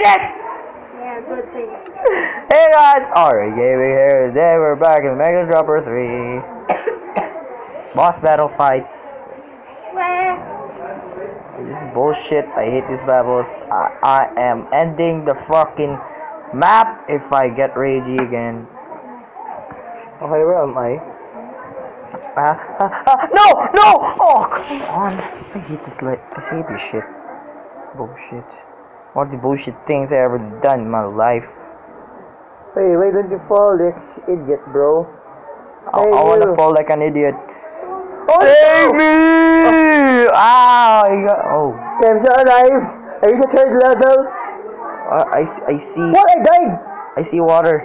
Shit! Yeah, good thing. Hey guys, Ari Gaming here. Today we're back in Mega Dropper 3. Boss battle fights. Where? This is bullshit. I hate these levels. I, I am ending the fucking map if I get ragey again. Okay, where am I? Ah, ah, ah, no! No! Oh, come on. I hate this light. I hate this shit. It's bullshit. All the bullshit things I ever done in my life. Hey, why don't you fall, you idiot, bro? I, Hey, I wanna fall like an idiot. Oh, Save no! me! Ow! I got, oh, I'm so alive! Are you the third level? uh, I, I see. What? I died! I see water.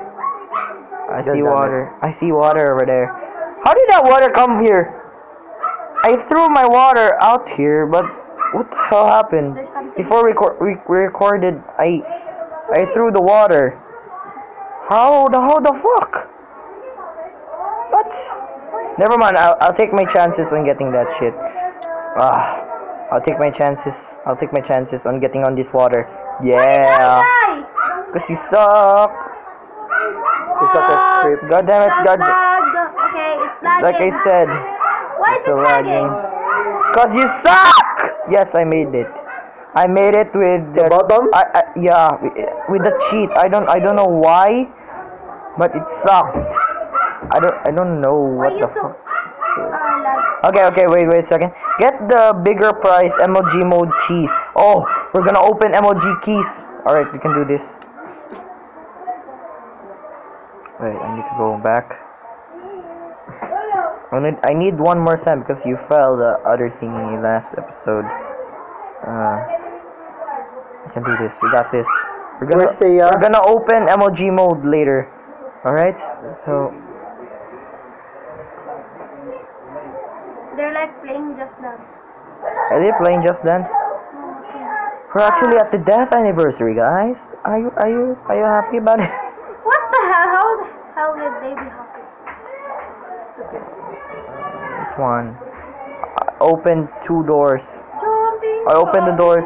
I see damn it. water. I see water over there. How did that water come here? I threw my water out here, but what the hell happened? Before we, we we recorded, I I threw the water. How the how the fuck? What? Never mind. I'll I'll take my chances on getting that shit. Ah, I'll take my chances. I'll take my chances on getting on this water. Yeah. Cause you suck. You suck at script. God damn it, God. Okay, it's lagging. Like I said, Why is it's it a lagging? Lagging. Cause you suck. Yes, I made it. I made it with The bottom? I, I yeah with, with the cheat. I don't I don't know why, but it sucked. I don't I don't know what the so... fuck. Ah. Okay, okay, wait, wait a second. Get the bigger price MLG mode keys. Oh, we're gonna open MLG keys. Alright, we can do this. Wait, I need to go back. I need, I need one more time because you fell the other thingy last episode. Uh, I can do this. We got this. We're gonna the, uh, we're gonna open MLG mode later. All right. So They're like playing Just Dance. are they playing Just Dance? Oh. We're actually at the death anniversary, guys. Are you are you are you happy about it? What the hell? How the hell would they be happy? Which one? I opened two doors. I opened the doors.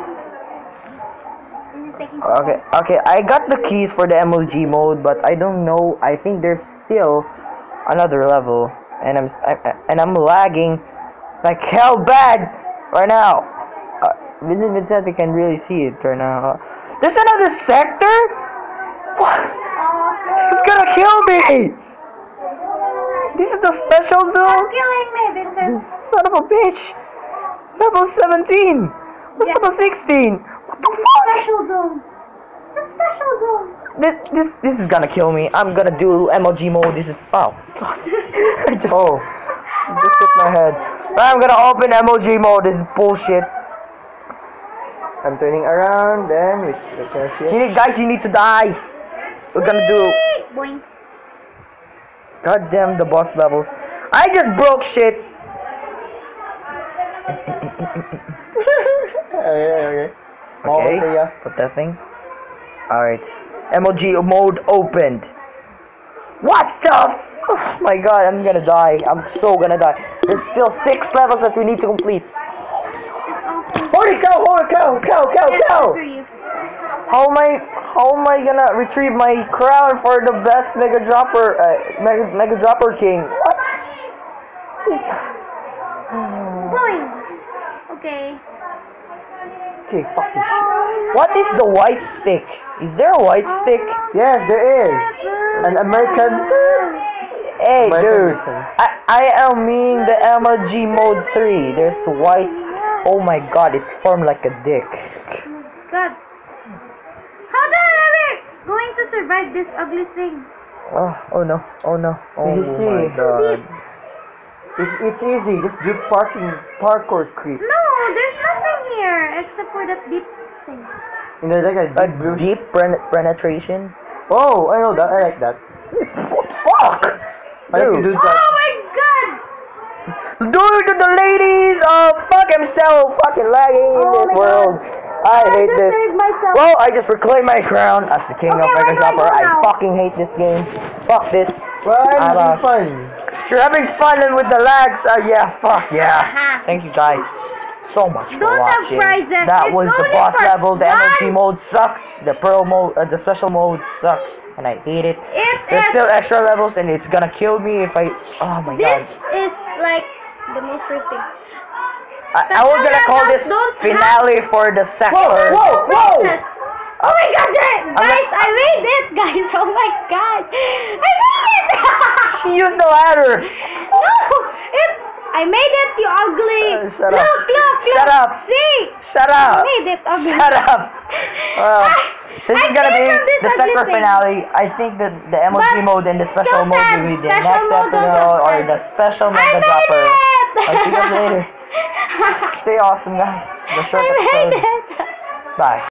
Okay, okay. I got the keys for the MLG mode, but I don't know. I think there's still another level, and I'm I, I- and I'm lagging like hell bad right now. Uh, Vincent Vincent can really see it right now. There's another sector. What? It's gonna kill me. This is the special Stop zone. killing me, Vincent. Son of a bitch! Level 17! What's Yes. level 16? What the fuck? Special zone. The special zone. This, this this is gonna kill me. I'm gonna do MLG mode. This is oh god. I just Oh. just hit my head. I'm gonna open MLG mode. This is bullshit. I'm turning around, then we, we can see You need, guys, you need to die. We're gonna do Boing. Goddamn the boss levels. I just broke shit. okay, okay. Okay, okay, put that thing. Alright. MLG mode opened. What stuff? Oh my god, I'm gonna die. I'm so gonna die. There's still six levels that we need to complete. It's awesome. Holy cow, holy cow, cow, cow, It's cow! For you. How am I how am I gonna retrieve my crown for the best mega dropper uh, mega mega dropper king? What? Is- Boing. Okay. Okay, fuck this shit. What is the white stick? Is there a white stick? Yes, there is! An American... Hey American dude, version. I, I am meaning the MLG mode 3. There's white. Oh my god, it's formed like a dick. God. How the hell are we going to survive this ugly thing? Oh, oh no, oh no, oh You my see. god. It's, it's easy, just do parking, parkour creep. No, there's nothing here except for that deep thing. You know, like a A deep blue... deep pen- penetration? Oh, I know that, I like that. What the fuck? I like to Dude. do Oh my god! Due to the ladies Oh, fuck I'm so fucking lagging in Oh this my world. I I hate this. myself. Well, I just reclaimed my crown as the king Okay, of where Mega do I go Dropper. I now? fucking hate this game. Fuck this. Well, I'm I'm, having uh, fun. You're having fun and with the lags. Uh, yeah, fuck yeah. Aha. Thank you guys. so much for Don't have watching. That It's was the boss level. The MLG mode sucks. The pro mode, uh, the special mode sucks, and I hate it. It There's is. still extra levels, and it's gonna kill me if I. Oh my This god. is like the most first thing. I, I was gonna call this finale for the sector. Whoa, whoa! Yes. Oh my god, guys, I made it, guys. Oh my god, I made it. She used the ladders. no, it. I made it, you ugly. Shut- shut look, up. look, look. Shut up. See, Shut I up. made it, ugly. Shut up. Well, this I is gonna be came from this the sector thing. finale. I think that the MLG mode and the special so mode will be the next episode or the special I mega made dropper. it. I'll see you guys later. Stay awesome, guys. The short episode. Bye.